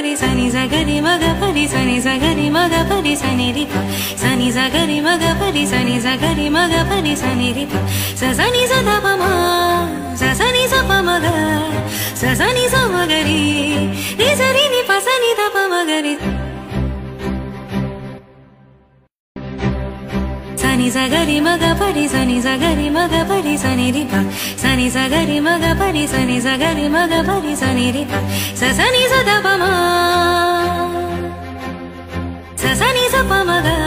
gari sa ni sa gari ma ga pa ri sa ni sa gari ma ga pa ri sa ni ri pa sa ni sa gari ma ga pa ri sa ni sa gari ma ga pa ri pa sa sa sa da pa ma sa sa ni sa pa ma ga sa Sani sa ma ga ri ni sa ri ni pa sa ni da pa ma ga ri ni sa ga ri ma ga pa ri sa ni sa ga ri ma ga pa ri sa ni sa ni sa ga మగ